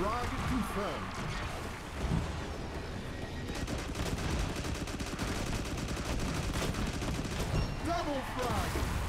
Frag confirmed. Double frag!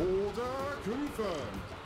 Order confirmed.